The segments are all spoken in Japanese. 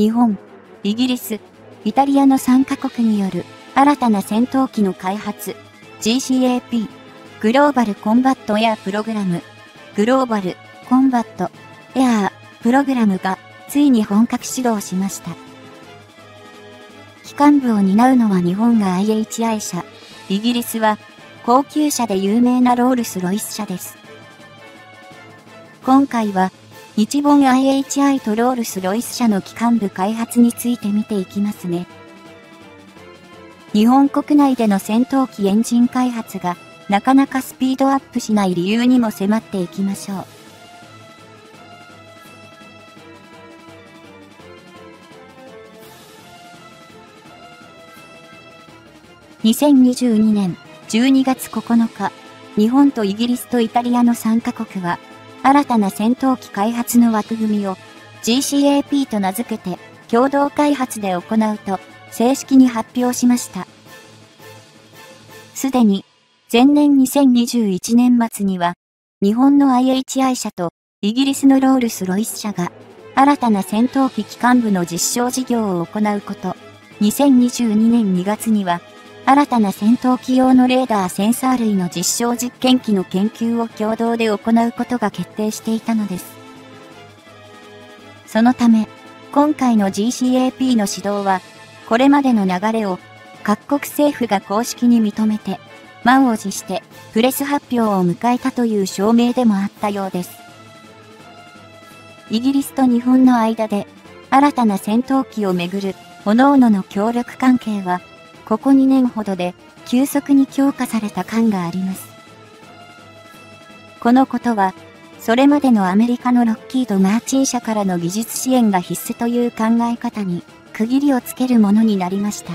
日本、イギリス、イタリアの3カ国による新たな戦闘機の開発、GCAP、グローバルコンバットエアプログラム、グローバルコンバットエアープログラムがついに本格始動しました。機関部を担うのは日本が IHI 社、イギリスは高級車で有名なロールス・ロイス社です。今回は日本 IHI とロールス・ロイス社の機関部開発について見ていきますね。日本国内での戦闘機エンジン開発がなかなかスピードアップしない理由にも迫っていきましょう。2022年12月9日、日本とイギリスとイタリアの3カ国は、新たな戦闘機開発の枠組みを GCAP と名付けて共同開発で行うと正式に発表しました。すでに前年2021年末には日本の IHI 社とイギリスのロールス・ロイス社が新たな戦闘機機関部の実証事業を行うこと、2022年2月には新たな戦闘機用のレーダーセンサー類の実証実験機の研究を共同で行うことが決定していたのです。そのため、今回の GCAP の指導は、これまでの流れを各国政府が公式に認めて、満を持してプレス発表を迎えたという証明でもあったようです。イギリスと日本の間で新たな戦闘機をめぐる各々の協力関係はここ2年ほどで急速に強化された感があります。このことは、それまでのアメリカのロッキード・マーチン社からの技術支援が必須という考え方に区切りをつけるものになりました。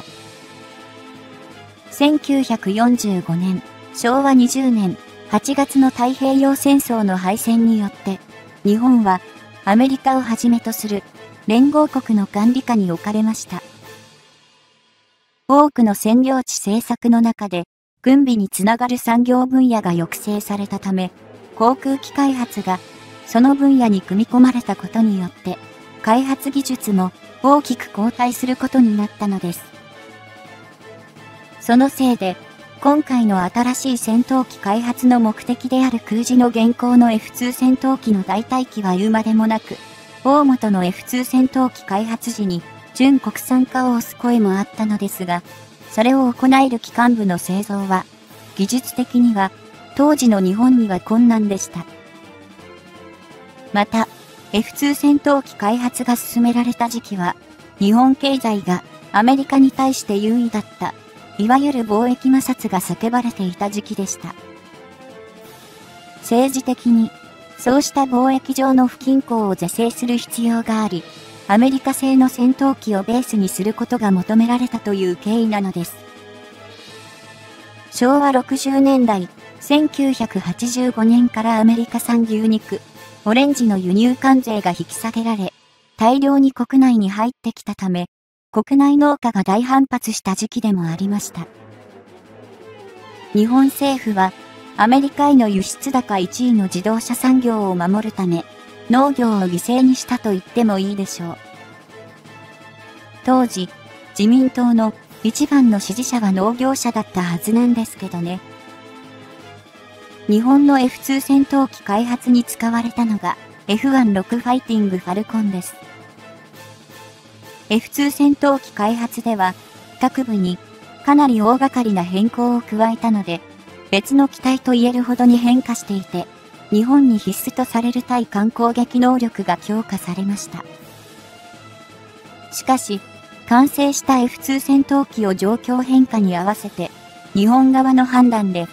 1945年、昭和20年8月の太平洋戦争の敗戦によって、日本はアメリカをはじめとする連合国の管理下に置かれました。多くの占領地政策の中で、軍備につながる産業分野が抑制されたため、航空機開発がその分野に組み込まれたことによって、開発技術も大きく後退することになったのです。そのせいで、今回の新しい戦闘機開発の目的である空自の現行の F2 戦闘機の代替機は言うまでもなく、大元の F2 戦闘機開発時に純国産化を推す声もあったのですが、それを行える機関部の製造は、技術的には当時の日本には困難でした。また、F2 戦闘機開発が進められた時期は、日本経済がアメリカに対して優位だった、いわゆる貿易摩擦が叫ばれていた時期でした。政治的に、そうした貿易上の不均衡を是正する必要があり、アメリカ製の戦闘機をベースにすることが求められたという経緯なのです。昭和60年代、1985年からアメリカ産牛肉、オレンジの輸入関税が引き下げられ、大量に国内に入ってきたため、国内農家が大反発した時期でもありました。日本政府は、アメリカへの輸出高1位の自動車産業を守るため、農業を犠牲にしたと言ってもいいでしょう。当時、自民党の一番の支持者は農業者だったはずなんですけどね。日本の F2 戦闘機開発に使われたのが F16 ファイティングファルコンです。F2 戦闘機開発では、各部にかなり大掛かりな変更を加えたので、別の機体と言えるほどに変化していて、日本に必須とされる対艦攻撃能力が強化されました。しかし、完成した F2 戦闘機を状況変化に合わせて、日本側の判断で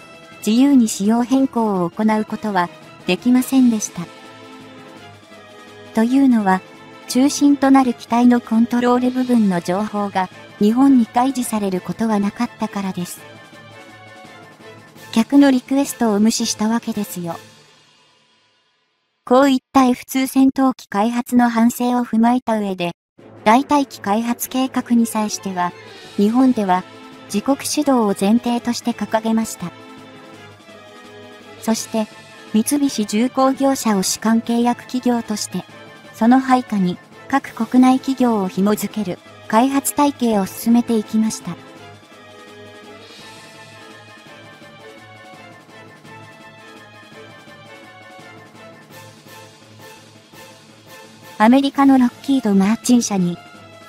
自由に仕様変更を行うことはできませんでした。というのは、中心となる機体のコントロール部分の情報が日本に開示されることはなかったからです。客のリクエストを無視したわけですよ。こういった F2 戦闘機開発の反省を踏まえた上で、代替機開発計画に際しては、日本では自国主導を前提として掲げました。そして、三菱重工業者を主管契約企業として、その配下に各国内企業を紐づける開発体系を進めていきました。アメリカのロッキード・マーチン社に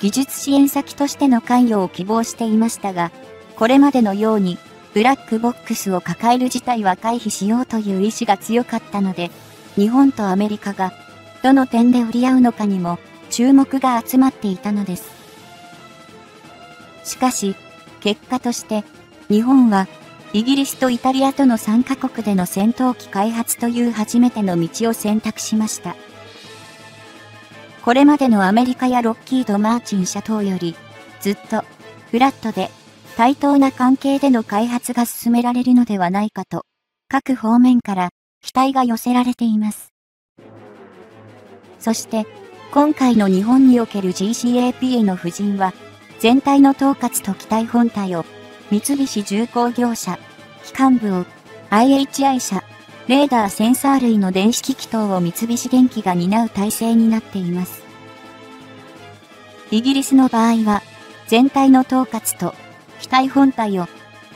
技術支援先としての関与を希望していましたが、これまでのようにブラックボックスを抱える事態は回避しようという意志が強かったので、日本とアメリカがどの点で折り合うのかにも注目が集まっていたのです。しかし、結果として日本はイギリスとイタリアとの3カ国での戦闘機開発という初めての道を選択しました。これまでのアメリカやロッキード・マーチン社等より、ずっと、フラットで、対等な関係での開発が進められるのではないかと、各方面から期待が寄せられています。そして、今回の日本における GCAP への布陣は、全体の統括と機体本体を、三菱重工業者、機関部を、IHI 社、レーダーセンサー類の電子機器等を三菱電機が担う体制になっています。イギリスの場合は、全体の統括と機体本体を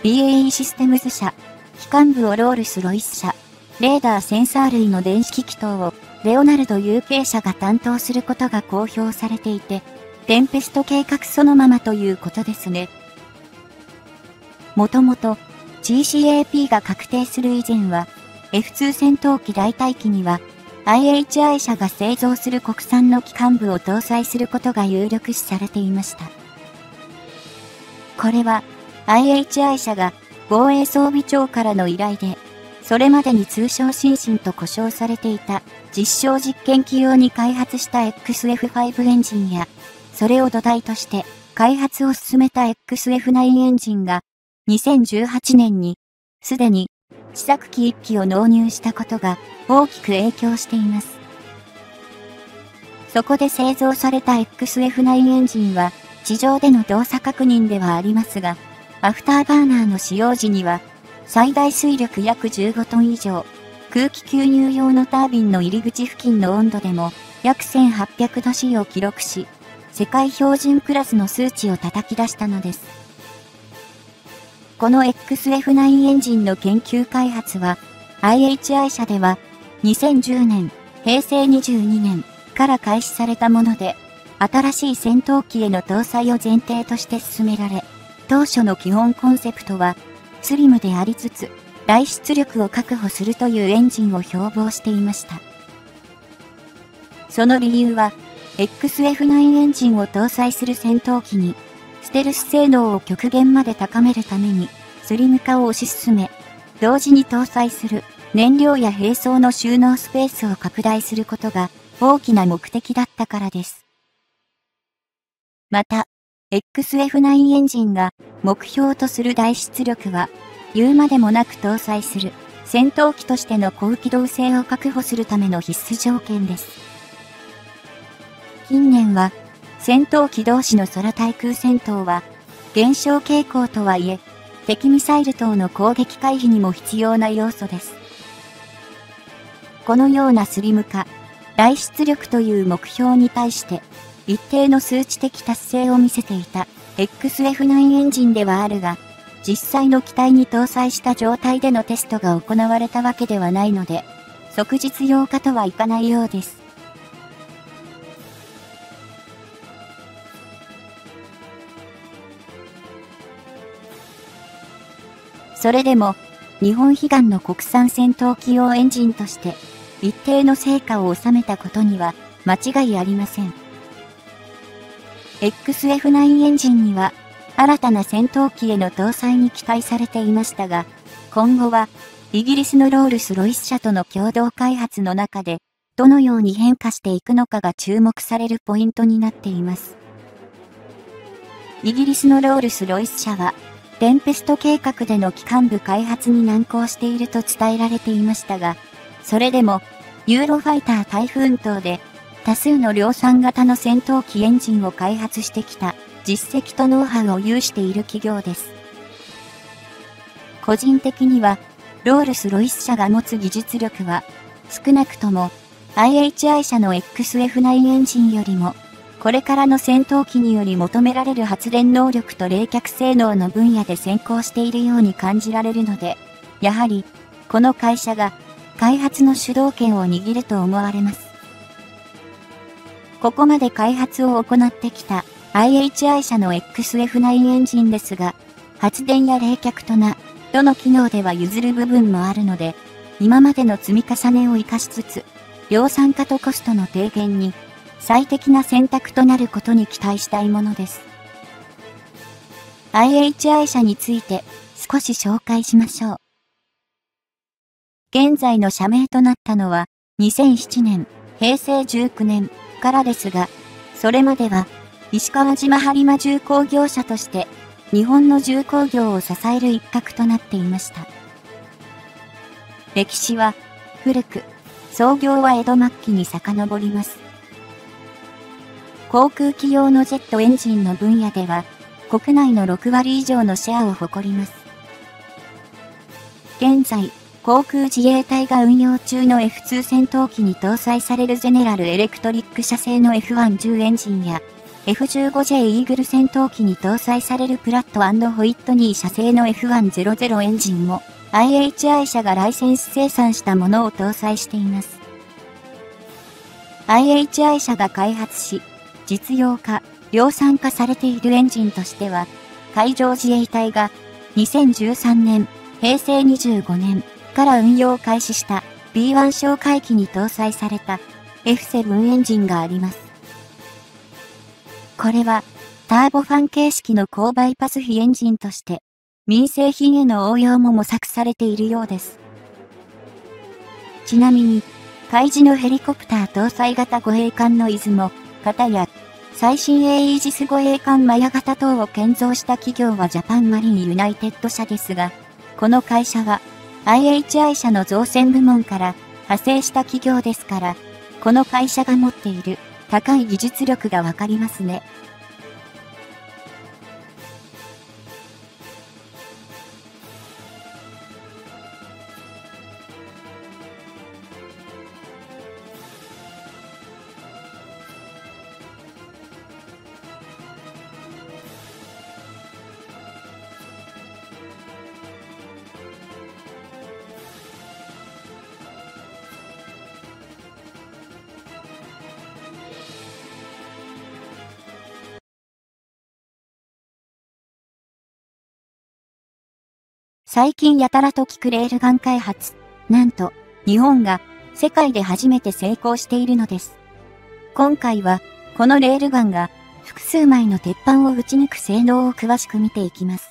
BAE システムズ社、機関部をロールスロイス社、レーダーセンサー類の電子機器等をレオナルド UK 社が担当することが公表されていて、テンペスト計画そのままということですね。もともと GCAP が確定する以前は、F2 戦闘機代替機には IHI 社が製造する国産の機関部を搭載することが有力視されていました。これは IHI 社が防衛装備庁からの依頼で、それまでに通称心身と呼称されていた実証実験機用に開発した XF5 エンジンや、それを土台として開発を進めた XF9 エンジンが2018年にすでに試作機1機を納入したことが大きく影響しています。そこで製造された XF9 エンジンは、地上での動作確認ではありますが、アフターバーナーの使用時には、最大推力約15トン以上、空気吸入用のタービンの入り口付近の温度でも約1800度 C を記録し、世界標準クラスの数値を叩き出したのです。この XF9 エンジンの研究開発は、IHI 社では2010年、平成22年から開始されたもので、新しい戦闘機への搭載を前提として進められ、当初の基本コンセプトは、スリムでありつつ、大出力を確保するというエンジンを標榜していました。その理由は、XF9 エンジンを搭載する戦闘機にステルス性能を極限まで高めるために、スリム化を推し進め、同時に搭載する燃料や並走の収納スペースを拡大することが大きな目的だったからです。また、XF9 エンジンが目標とする大出力は、言うまでもなく搭載する戦闘機としての高機動性を確保するための必須条件です。近年は戦闘機同士の空対空戦闘は、減少傾向とはいえ、敵ミサイル等の攻撃回避にも必要な要素です。このようなスリム化、大出力という目標に対して、一定の数値的達成を見せていた XF9 エンジンではあるが、実際の機体に搭載した状態でのテストが行われたわけではないので、即実用化とはいかないようです。それでも、日本悲願の国産戦闘機用エンジンとして、一定の成果を収めたことには間違いありません。XF9 エンジンには、新たな戦闘機への搭載に期待されていましたが、今後は、イギリスのロールス・ロイス社との共同開発の中で、どのように変化していくのかが注目されるポイントになっています。イギリスのロールス・ロイス社は、テンペスト計画での機関部開発に難航していると伝えられていましたが、それでも、ユーロファイター台風等で、多数の量産型の戦闘機エンジンを開発してきた実績とノウハウを有している企業です。個人的には、ロールス・ロイス社が持つ技術力は、少なくとも IHI 社の XF9 エンジンよりもこれからの戦闘機により求められる発電能力と冷却性能の分野で先行しているように感じられるので、やはり、この会社が開発の主導権を握ると思われます。ここまで開発を行ってきた IHI 社の XF9 エンジンですが、発電や冷却とな、どの機能では譲る部分もあるので、今までの積み重ねを活かしつつ、量産化とコストの低減に最適な選択となることに期待したいものです。IHI 社について少し紹介しましょう。現在の社名となったのは2007年、平成19年からですが、それまでは石川島播磨重工業者として日本の重工業を支える一角となっていました。歴史は古く、創業は江戸末期に遡ります。航空機用のジェットエンジンの分野では、国内の6割以上のシェアを誇ります。現在、航空自衛隊が運用中の F2 戦闘機に搭載されるゼネラルエレクトリック社製の F110 エンジンや、F15J イーグル戦闘機に搭載されるプラットホイットニー社製の F100 エンジンも、IHI 社がライセンス生産したものを搭載しています。IHI 社が開発し、実用化、量産化されているエンジンとしては、海上自衛隊が2013年、平成25年から運用を開始した B1 小回機に搭載された F7 エンジンがあります。これは、ターボファン形式の高バイパス比エンジンとして民生品への応用も模索されているようです。ちなみに、海自のヘリコプター搭載型護衛艦のいずも型や、最新鋭イージス護衛艦マヤ型等を建造した企業はジャパンマリンユナイテッド社ですが、この会社は IHI 社の造船部門から派生した企業ですから、この会社が持っている高い技術力がわかりますね。最近やたらと聞くレールガン開発。なんと、日本が世界で初めて成功しているのです。今回は、このレールガンが複数枚の鉄板を打ち抜く性能を詳しく見ていきます。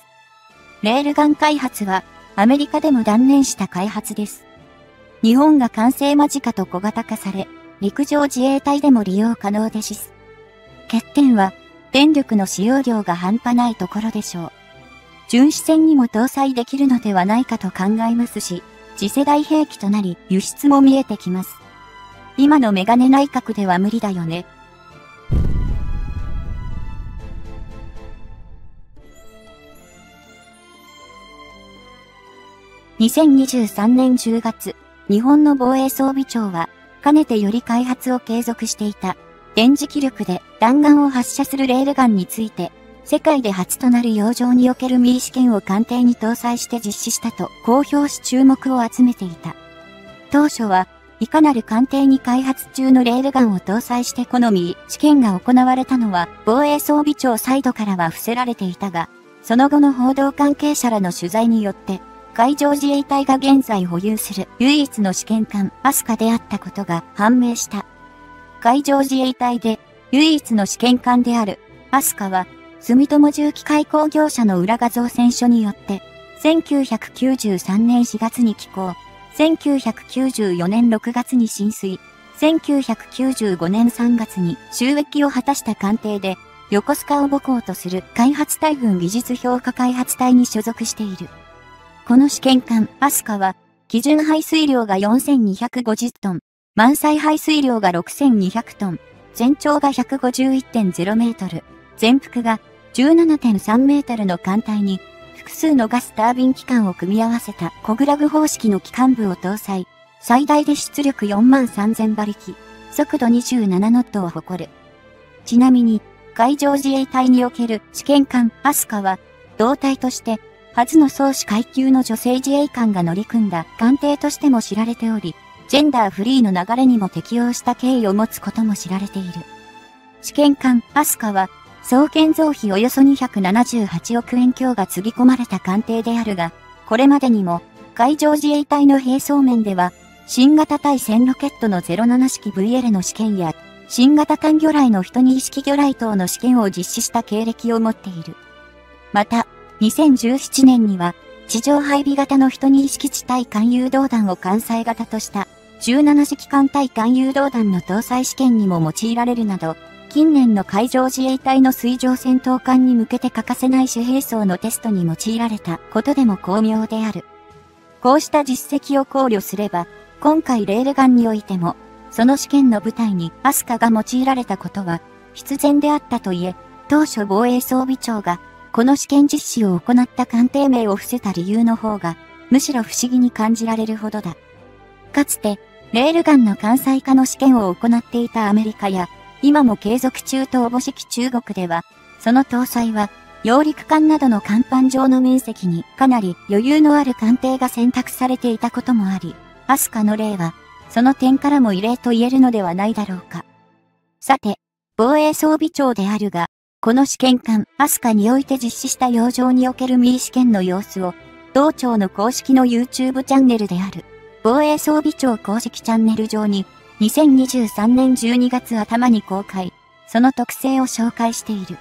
レールガン開発はアメリカでも断念した開発です。日本が完成間近と小型化され、陸上自衛隊でも利用可能でしす。欠点は、電力の使用量が半端ないところでしょう。巡視船にも搭載できるのではないかと考えますし、次世代兵器となり輸出も見えてきます。今のメガネ内閣では無理だよね。2023年10月、日本の防衛装備庁は、かねてより開発を継続していた、電磁気力で弾丸を発射するレールガンについて、世界で初となる洋上におけるミー試験を艦艇に搭載して実施したと公表し注目を集めていた。当初は、いかなる艦艇に開発中のレールガンを搭載して好み試験が行われたのは防衛装備庁サイドからは伏せられていたが、その後の報道関係者らの取材によって、海上自衛隊が現在保有する唯一の試験艦アスカであったことが判明した。海上自衛隊で唯一の試験艦であるアスカは住友重機械工業者の裏画像選書によって、1993年4月に寄港、1994年6月に浸水、1995年3月に収益を果たした艦艇で、横須賀を母港とする開発隊軍技術評価開発隊に所属している。この試験艦、アスカは、基準排水量が4250トン、満載排水量が6200トン、全長が151.0メートル、全幅が17.3メートルの艦隊に複数のガスタービン機関を組み合わせたコグラグ方式の機関部を搭載。最大で出力4万3000馬力、速度27ノットを誇る。ちなみに、海上自衛隊における試験艦アスカは、同隊として、初の総司階級の女性自衛官が乗り組んだ艦艇としても知られており、ジェンダーフリーの流れにも適応した経緯を持つことも知られている。試験艦アスカは、総建造費およそ278億円強がつぎ込まれた艦艇であるが、これまでにも、海上自衛隊の並走面では、新型対戦ロケットの07式 VL の試験や、新型艦魚雷の一二式魚雷等の試験を実施した経歴を持っている。また、2017年には、地上配備型の一二式地対艦誘導弾を艦載型とした17式艦対艦誘導弾の搭載試験にも用いられるなど、近年の海上自衛隊の水上戦闘艦に向けて欠かせない主兵装のテストに用いられたことでも巧妙である。こうした実績を考慮すれば、今回レールガンにおいても、その試験の舞台にアスカが用いられたことは必然であったといえ、当初防衛装備庁がこの試験実施を行った艦艇名を伏せた理由の方が、むしろ不思議に感じられるほどだ。かつて、レールガンの艦載化の試験を行っていたアメリカや、今も継続中とおぼしき中国では、その搭載は、揚陸艦などの甲板上の面積にかなり余裕のある艦艇が選択されていたこともあり、アスカの例は、その点からも異例と言えるのではないだろうか。さて、防衛装備庁であるが、この試験艦アスカにおいて実施した洋上におけるミー試験の様子を、同庁の公式の YouTube チャンネルである、防衛装備庁公式チャンネル上に、2023年12月頭に公開、その特性を紹介している。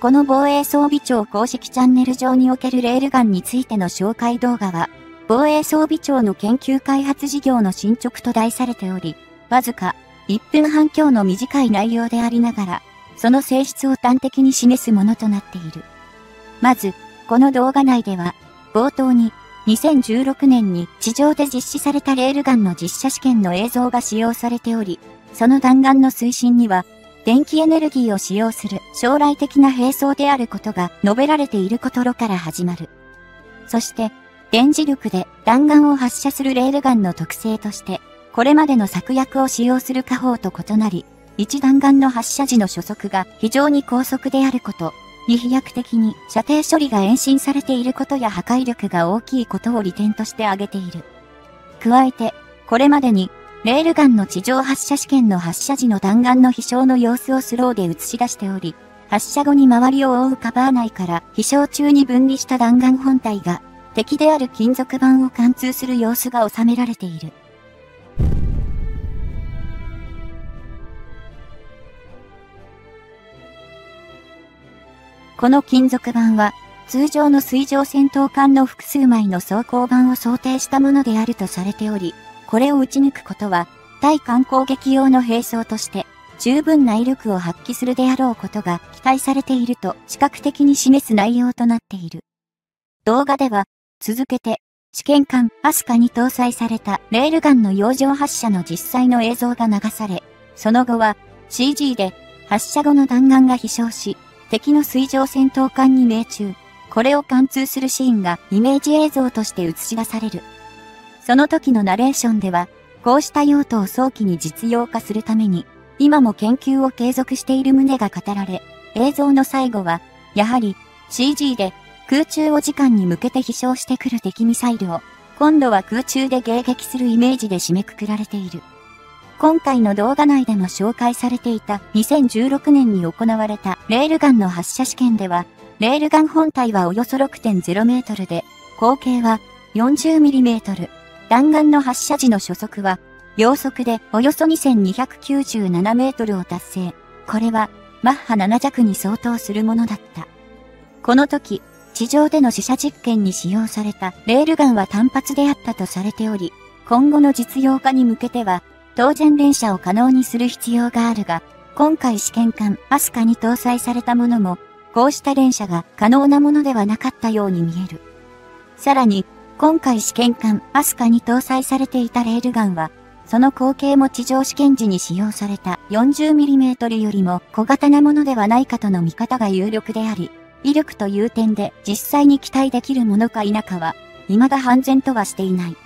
この防衛装備庁公式チャンネル上におけるレールガンについての紹介動画は、防衛装備庁の研究開発事業の進捗と題されており、わずか1分半強の短い内容でありながら、その性質を端的に示すものとなっている。まず、この動画内では、冒頭に2016年に地上で実施されたレールガンの実写試験の映像が使用されており、その弾丸の推進には、電気エネルギーを使用する将来的な並走であることが述べられていることから始まる。そして、電磁力で弾丸を発射するレールガンの特性として、これまでの策略を使用する火砲と異なり、一弾丸の発射時の初速が非常に高速であること、に飛躍的に射程処理が延伸されていることや破壊力が大きいことを利点として挙げている。加えて、これまでに、レールガンの地上発射試験の発射時の弾丸の飛翔の様子をスローで映し出しており、発射後に周りを覆うカバー内から飛翔中に分離した弾丸本体が敵である金属板を貫通する様子が収められている。この金属板は、通常の水上戦闘艦の複数枚の装甲板を想定したものであるとされており、これを撃ち抜くことは、対艦攻撃用の兵装として、十分な威力を発揮するであろうことが期待されていると視覚的に示す内容となっている。動画では、続けて、試験艦アスカに搭載されたレールガンの洋上発射の実際の映像が流され、その後は CG で発射後の弾丸が飛翔し、敵の水上戦闘艦に命中。これを貫通するシーンがイメージ映像として映し出される。その時のナレーションでは、こうした用途を早期に実用化するために、今も研究を継続している旨が語られ、映像の最後は、やはり CG で空中を時間に向けて飛翔してくる敵ミサイルを、今度は空中で迎撃するイメージで締めくくられている。今回の動画内でも紹介されていた2016年に行われたレールガンの発射試験では、レールガン本体はおよそ6.0メートルで、口径は 40mm、弾丸の発射時の初速は、秒速でおよそ2297メートルを達成。これは、マッハ7弱に相当するものだった。この時、地上での試射実験に使用されたレールガンは単発であったとされており、今後の実用化に向けては、当然連射を可能にする必要があるが、今回試験艦アスカに搭載されたものも、こうした連射が可能なものではなかったように見える。さらに、今回試験艦アスカに搭載されていたレールガンは、その後継も地上試験時に使用された 40mm よりも小型なものではないかとの見方が有力であり、威力という点で実際に期待できるものか否かは、未だ判然とはしていない。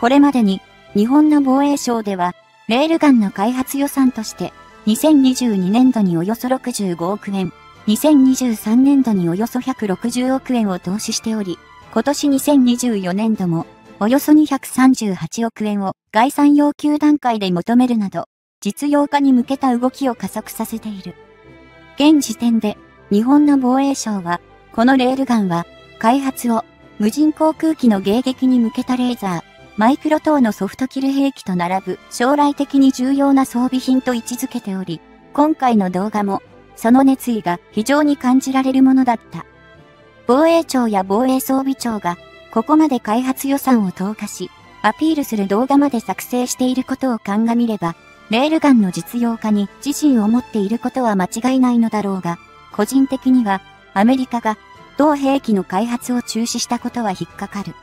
これまでに日本の防衛省では、レールガンの開発予算として、2022年度におよそ65億円、2023年度におよそ160億円を投資しており、今年2024年度もおよそ238億円を概算要求段階で求めるなど、実用化に向けた動きを加速させている。現時点で、日本の防衛省は、このレールガンは、開発を無人航空機の迎撃に向けたレーザー、マイクロ等のソフトキル兵器と並ぶ将来的に重要な装備品と位置づけており、今回の動画もその熱意が非常に感じられるものだった。防衛庁や防衛装備庁が、ここまで開発予算を投下し、アピールする動画まで作成していることを鑑みれば、レールガンの実用化に自信を持っていることは間違いないのだろうが、個人的には、アメリカが、同兵器の開発を中止したことは引っかかる。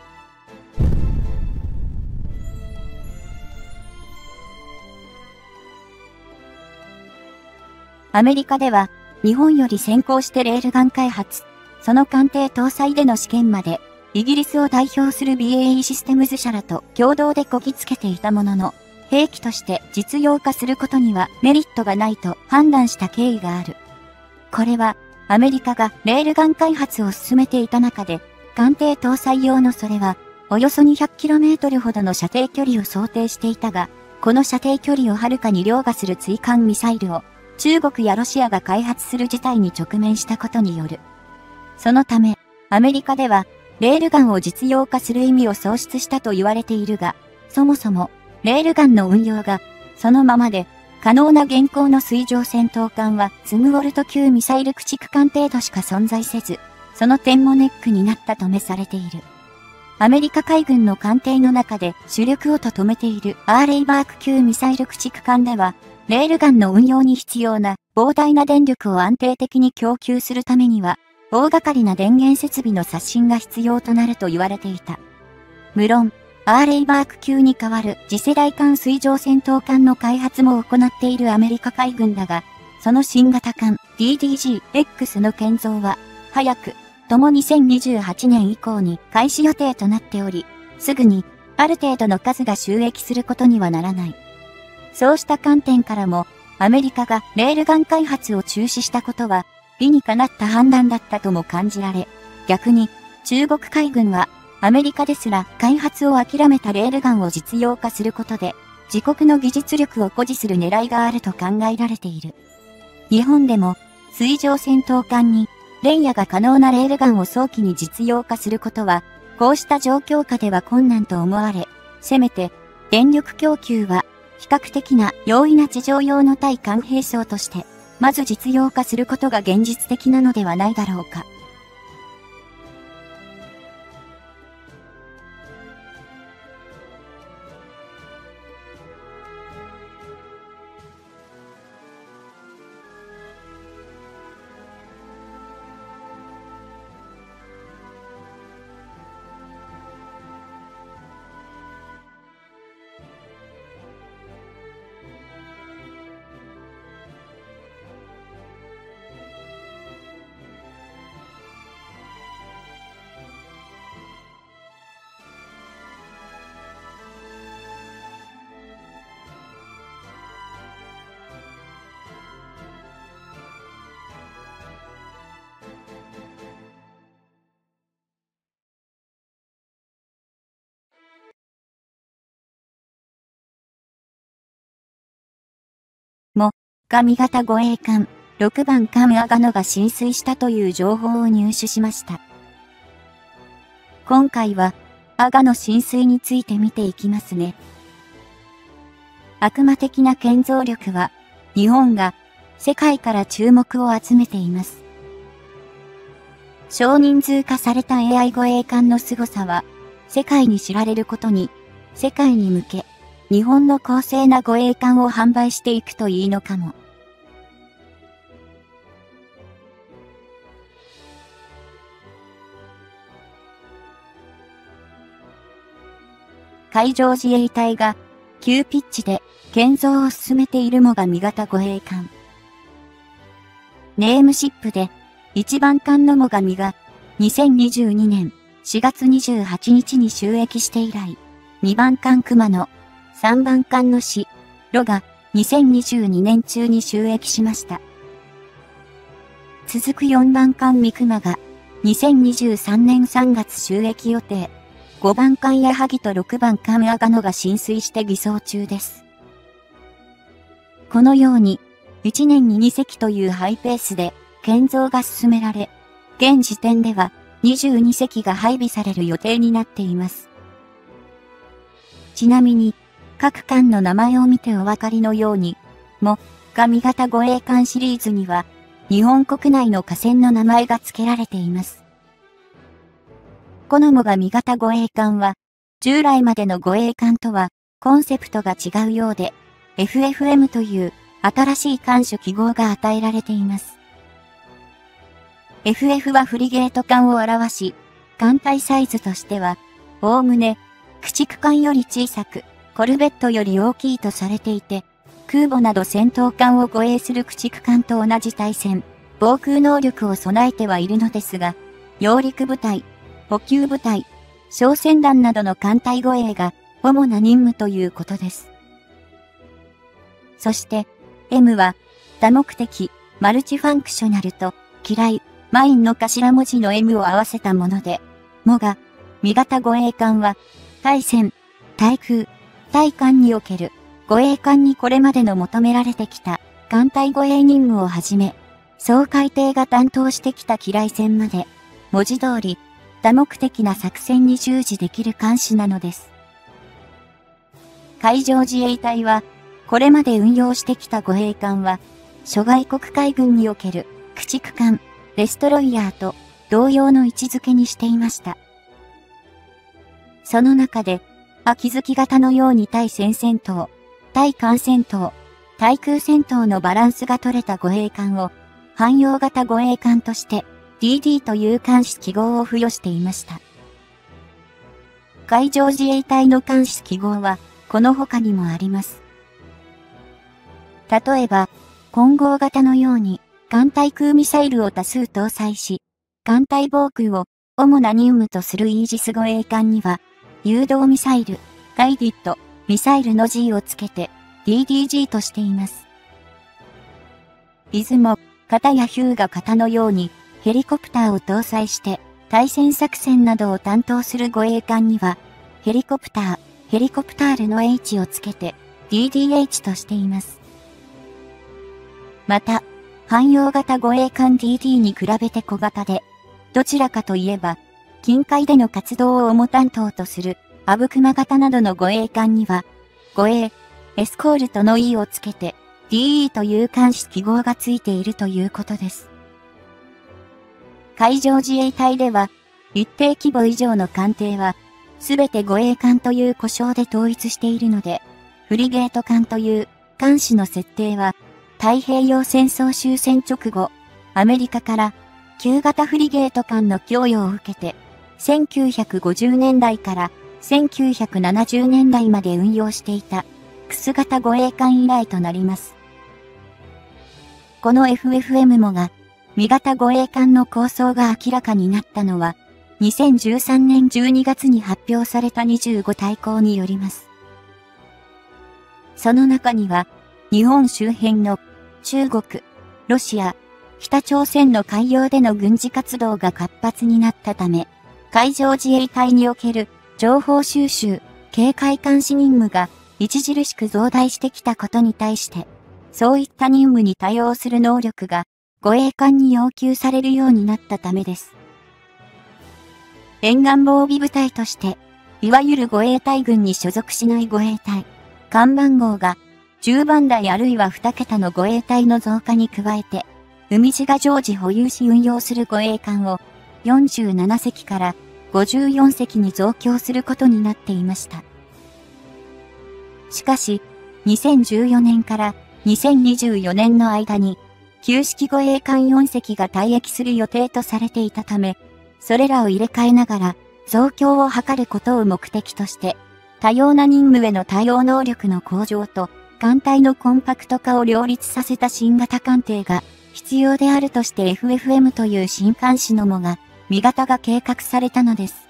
アメリカでは、日本より先行してレールガン開発、その艦艇搭載での試験まで、イギリスを代表する BAE システムズ社らと共同でこぎつけていたものの、兵器として実用化することにはメリットがないと判断した経緯がある。これは、アメリカがレールガン開発を進めていた中で、艦艇搭載用のそれは、およそ 200km ほどの射程距離を想定していたが、この射程距離をはるかに凌駕する追艦ミサイルを中国やロシアが開発する事態に直面したことによる。そのため、アメリカでは、レールガンを実用化する意味を喪失したと言われているが、そもそも、レールガンの運用が、そのままで、可能な現行の水上戦闘艦は、スムウォルト級ミサイル駆逐艦程度しか存在せず、その点もネックになったとめされている。アメリカ海軍の艦艇の中で主力をと止めているアーレイバーク級ミサイル駆逐艦では、レールガンの運用に必要な膨大な電力を安定的に供給するためには、大掛かりな電源設備の刷新が必要となると言われていた。無論、アーレイバーク級に代わる次世代艦水上戦闘艦の開発も行っているアメリカ海軍だが、その新型艦 DDG-X の建造は、早く、とも2028年以降に開始予定となっており、すぐに、ある程度の数が収益することにはならない。そうした観点からも、アメリカがレールガン開発を中止したことは、理にかなった判断だったとも感じられ、逆に、中国海軍は、アメリカですら開発を諦めたレールガンを実用化することで、自国の技術力を誇示する狙いがあると考えられている。日本でも、水上戦闘艦に、連夜が可能なレールガンを早期に実用化することは、こうした状況下では困難と思われ、せめて、電力供給は比較的な容易な地上用の対艦兵装として、まず実用化することが現実的なのではないだろうか。上型護衛艦、6番艦アガノが浸水したという情報を入手しました。今回は、アガの浸水について見ていきますね。悪魔的な建造力は、日本が世界から注目を集めています。少人数化された AI 護衛艦の凄さは、世界に知られることに、世界に向け、日本の公正な護衛艦を販売していくといいのかも。海上自衛隊が急ピッチで建造を進めているもが味型護衛艦。ネームシップで一番艦のもがみが2022年4月28日に収益して以来、二番艦熊の3番艦の死、ロが2022年中に収益しました。続く4番艦三熊が2023年3月収益予定。5番艦矢作と6番艦阿賀野が浸水して偽装中です。このように、1年に2隻というハイペースで建造が進められ、現時点では22隻が配備される予定になっています。ちなみに、各艦の名前を見てお分かりのように、も、神型護衛艦シリーズには、日本国内の河川の名前が付けられています。このもが味型護衛艦は、従来までの護衛艦とは、コンセプトが違うようで、FFM という新しい艦種記号が与えられています。FF はフリゲート艦を表し、艦隊サイズとしては、おおむね、駆逐艦より小さく、コルベットより大きいとされていて、空母など戦闘艦を護衛する駆逐艦と同じ対戦、防空能力を備えてはいるのですが、揚陸部隊、補給部隊、小船団などの艦隊護衛が主な任務ということです。そして、M は多目的、マルチファンクショナルと嫌い、マインの頭文字の M を合わせたもので、もが、味型護衛艦は、対戦、対空、対艦における護衛艦にこれまでの求められてきた艦隊護衛任務をはじめ、総海艇が担当してきた機雷戦まで、文字通り、多目的な作戦に従事できる監視なのです。海上自衛隊は、これまで運用してきた護衛艦は、諸外国海軍における駆逐艦、デストロイヤーと同様の位置づけにしていました。その中で、秋月型のように対戦戦闘、対艦戦闘、対空戦闘のバランスが取れた護衛艦を、汎用型護衛艦として DD という監視記号を付与していました。海上自衛隊の監視記号は、この他にもあります。例えば、混合型のように、艦対空ミサイルを多数搭載し、艦対防空を主な任務とするイージス護衛艦には、誘導ミサイル、ガイディット、ミサイルの G をつけて DDG としています。出雲、型やヒューガ型のようにヘリコプターを搭載して対戦作戦などを担当する護衛艦には、ヘリコプター、ヘリコプタールの H をつけて DDH としています。また、汎用型護衛艦 DD に比べて小型で、どちらかといえば、近海での活動を主担当とする、アブクマ型などの護衛艦には、護衛、エスコールトの E をつけて、DE という監視記号がついているということです。海上自衛隊では、一定規模以上の艦艇は、すべて護衛艦という故障で統一しているので、フリゲート艦という艦士の設定は、太平洋戦争終戦直後、アメリカから旧型フリゲート艦の供与を受けて、1950年代から1970年代まで運用していた、クス型護衛艦以来となります。この FFM もが、味型護衛艦の構想が明らかになったのは、2013年12月に発表された25大綱によります。その中には、日本周辺の中国、ロシア、北朝鮮の海洋での軍事活動が活発になったため、海上自衛隊における情報収集、警戒監視任務が著しく増大してきたことに対して、そういった任務に対応する能力が護衛艦に要求されるようになったためです。沿岸防備部隊として、いわゆる護衛隊軍に所属しない護衛隊、艦番号が10番台あるいは2桁の護衛隊の増加に加えて、海地が常時保有し運用する護衛艦を47隻から54隻に増強することになっていました。しかし、2014年から2024年の間に旧式護衛艦4隻が退役する予定とされていたため、それらを入れ替えながら増強を図ることを目的として、多様な任務への対応能力の向上と、艦隊のコンパクト化を両立させた新型艦艇が必要であるとして FFM という新艦士のもが、味型が計画されたのです。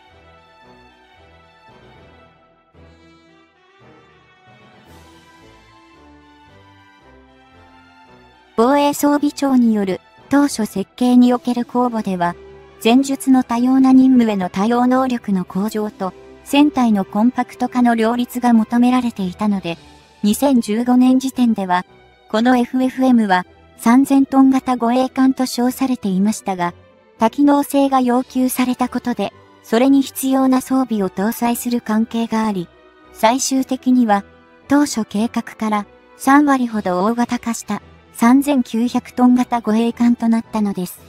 防衛装備庁による当初設計における公募では、前述の多様な任務への対応能力の向上と、船体のコンパクト化の両立が求められていたので、2015年時点では、この FFM は3000トン型護衛艦と称されていましたが、多機能性が要求されたことで、それに必要な装備を搭載する関係があり、最終的には、当初計画から3割ほど大型化した3900トン型護衛艦となったのです。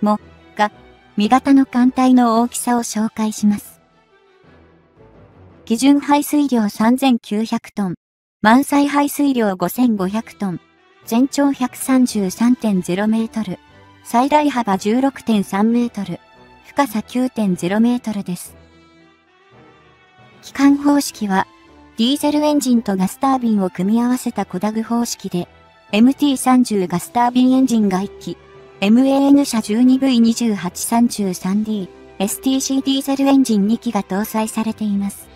も、が、未型の艦隊の大きさを紹介します。基準排水量3900トン、満載排水量5500トン、全長133.0メートル、最大幅16.3メートル、深さ9.0メートルです。機関方式は、ディーゼルエンジンとガスタービンを組み合わせたコダグ方式で、MT30 ガスタービンエンジンが1機、MAN 車 12V2833D、STC ディーゼルエンジン2機が搭載されています。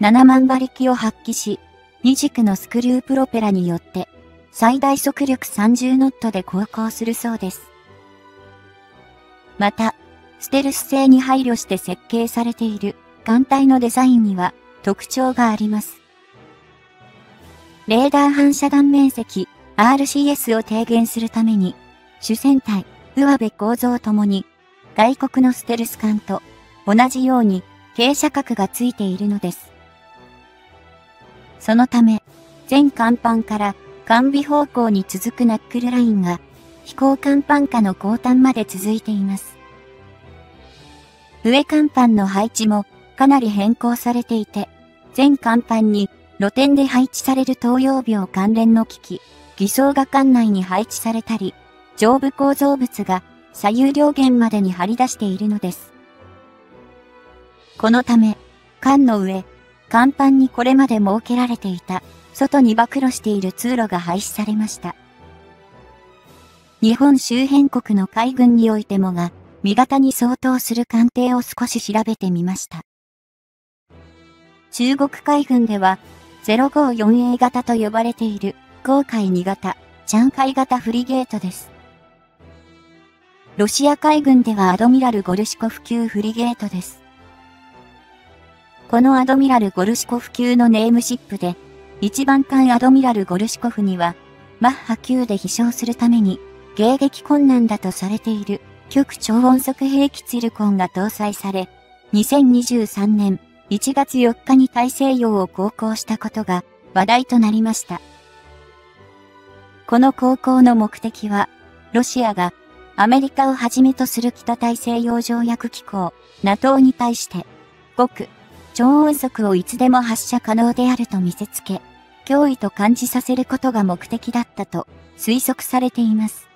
7万馬力を発揮し、2軸のスクリュープロペラによって、最大速力30ノットで航行するそうです。また、ステルス性に配慮して設計されている艦隊のデザインには特徴があります。レーダー反射弾面積 RCS を低減するために、主戦隊、上辺構造ともに、外国のステルス艦と同じように傾斜角がついているのです。そのため、全甲板から艦尾方向に続くナックルラインが飛行甲板下の後端まで続いています。上甲板の配置もかなり変更されていて、全甲板に露天で配置される東洋病関連の機器、偽装が館内に配置されたり、上部構造物が左右両舷までに張り出しているのです。このため、艦の上、甲板にこれまで設けられていた、外に暴露している通路が廃止されました。日本周辺国の海軍においてもが、味方に相当する艦艇を少し調べてみました。中国海軍では、054A 型と呼ばれている、航海2型、チャン海型フリゲートです。ロシア海軍ではアドミラル・ゴルシコフ級フリゲートです。このアドミラル・ゴルシコフ級のネームシップで、一番艦アドミラル・ゴルシコフには、マッハ9で飛翔するために、迎撃困難だとされている、極超音速兵器ツィルコンが搭載され、2023年1月4日に大西洋を航行したことが話題となりました。この航行の目的は、ロシアがアメリカをはじめとする北大西洋条約機構 NATO に対して、極超音速をいつでも発射可能であると見せつけ、脅威と感じさせることが目的だったと推測されています。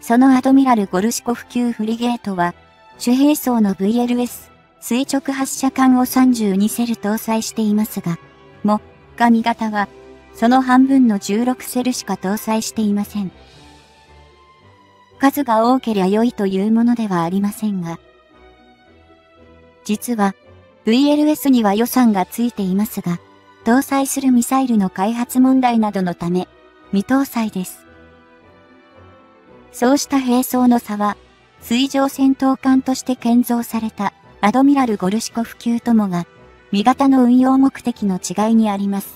そのアドミラル・ゴルシコフ級フリゲートは、主兵装の VLS 垂直発射管を32セル搭載していますが、も、ガミ型は、その半分の16セルしか搭載していません。数が多けりゃ良いというものではありませんが、実は、VLS には予算がついていますが、搭載するミサイルの開発問題などのため、未搭載です。そうした兵装の差は、水上戦闘艦として建造されたアドミラル・ゴルシコフ級ともが、味型の運用目的の違いにあります。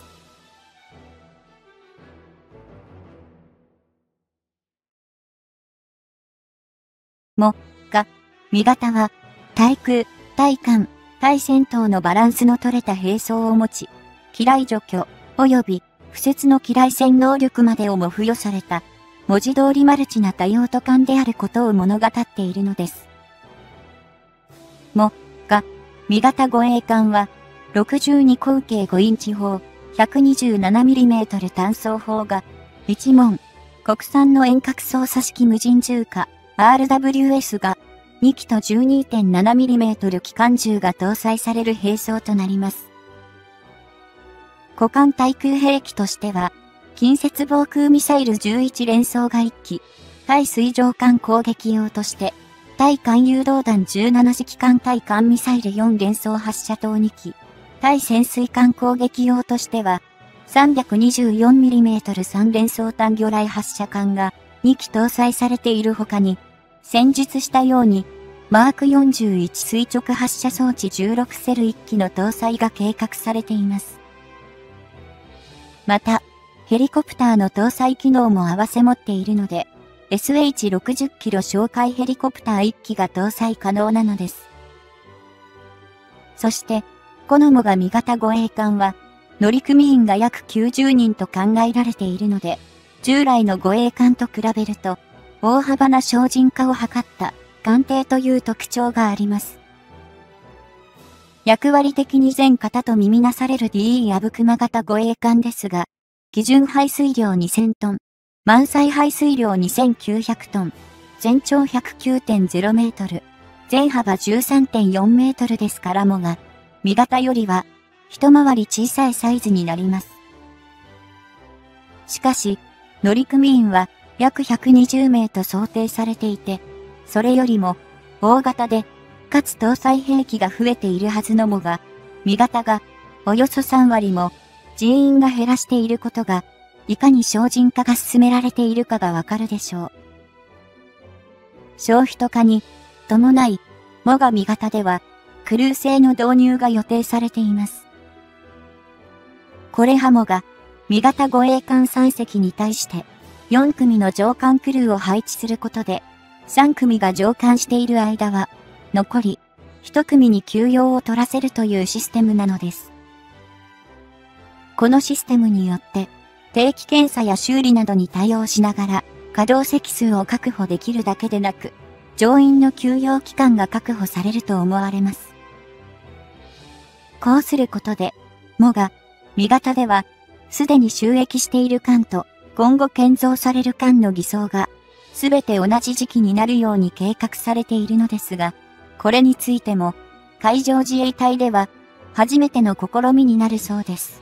も、が、味型は、対空、対艦、対戦闘のバランスの取れた兵装を持ち、機雷除去、及び、不設の機雷戦能力までをも付与された文字通りマルチな多用途感であることを物語っているのです。も、が、味型護衛艦は、62口径5インチ砲、127mm 単装砲が、1門、国産の遠隔操作式無人銃火、RWS が、2機と 12.7mm 機関銃が搭載される兵装となります。股間対空兵器としては、近接防空ミサイル11連装が1機、対水上艦攻撃用として、対艦誘導弾17次機関対艦ミサイル4連装発射塔2機、対潜水艦攻撃用としては、324mm 三連装単魚雷発射管が2機搭載されている他に、戦術したように、マーク41垂直発射装置16セル1機の搭載が計画されています。また、ヘリコプターの搭載機能も併せ持っているので、SH60 キロ哨戒ヘリコプター1機が搭載可能なのです。そして、コノモが味方護衛艦は、乗組員が約90人と考えられているので、従来の護衛艦と比べると、大幅な精進化を図った艦艇という特徴があります。役割的に全型と耳なされる DE アブクマ型護衛艦ですが、基準排水量2000トン、満載排水量2900トン、全長109.0メートル、全幅13.4メートルですからもが、味型よりは一回り小さいサイズになります。しかし、乗組員は約120名と想定されていて、それよりも大型で、かつ搭載兵器が増えているはずのもが、味型がおよそ3割も人員が減らしていることが、いかに精進化が進められているかがわかるでしょう。消費と化に伴い、モガ味型では、クルー製の導入が予定されています。これハモが、味型護衛艦3隻に対して、4組の上艦クルーを配置することで、3組が上艦している間は、残り、1組に休養を取らせるというシステムなのです。このシステムによって、定期検査や修理などに対応しながら、稼働席数を確保できるだけでなく、乗員の休養期間が確保されると思われます。こうすることで、もが、味型では、すでに収益している艦と今後建造される艦の偽装が、すべて同じ時期になるように計画されているのですが、これについても、海上自衛隊では、初めての試みになるそうです。